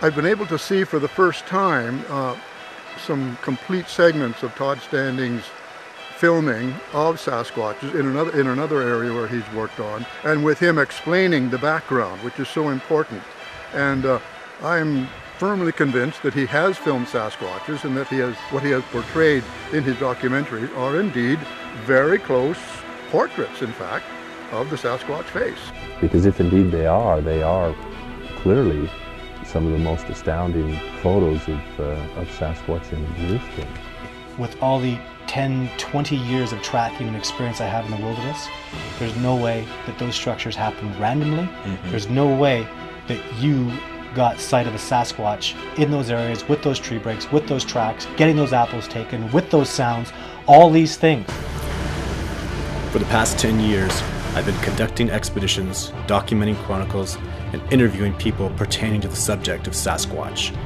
I've been able to see for the first time uh, some complete segments of Todd Standing's filming of Sasquatches in another, in another area where he's worked on, and with him explaining the background, which is so important. And uh, I'm firmly convinced that he has filmed Sasquatches and that he has what he has portrayed in his documentaries are indeed very close portraits, in fact, of the Sasquatch face. Because if indeed they are, they are clearly some of the most astounding photos of, uh, of Sasquatch in existence. With all the 10, 20 years of tracking and experience I have in the wilderness, there's no way that those structures happen randomly. Mm-hmm. There's no way that you got sight of a Sasquatch in those areas with those tree breaks, with those tracks, getting those apples taken, with those sounds, all these things. For the past 10 years, I've been conducting expeditions, documenting chronicles, and interviewing people pertaining to the subject of Sasquatch.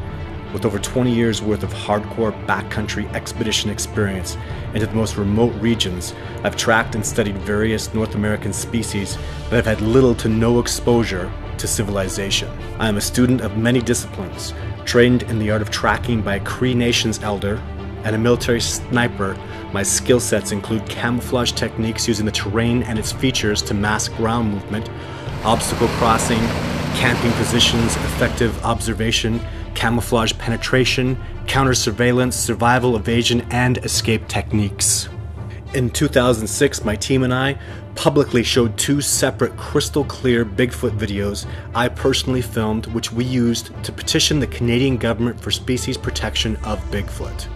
With over 20 years worth of hardcore backcountry expedition experience into the most remote regions, I've tracked and studied various North American species that have had little to no exposure to civilization. I am a student of many disciplines, trained in the art of tracking by a Cree Nations elder and a military sniper. My skill sets include camouflage techniques using the terrain and its features to mask ground movement, obstacle crossing, camping positions, effective observation, camouflage penetration, counter surveillance, survival evasion, and escape techniques. In 2006, my team and I publicly showed two separate crystal clear Bigfoot videos I personally filmed, which we used to petition the Canadian government for species protection of Bigfoot.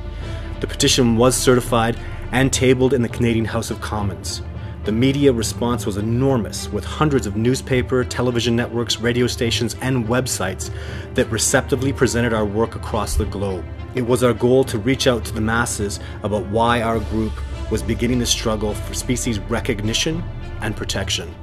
The petition was certified and tabled in the Canadian House of Commons. The media response was enormous, with hundreds of newspaper, television networks, radio stations, and websites that receptively presented our work across the globe. It was our goal to reach out to the masses about why our group was beginning the struggle for species recognition and protection.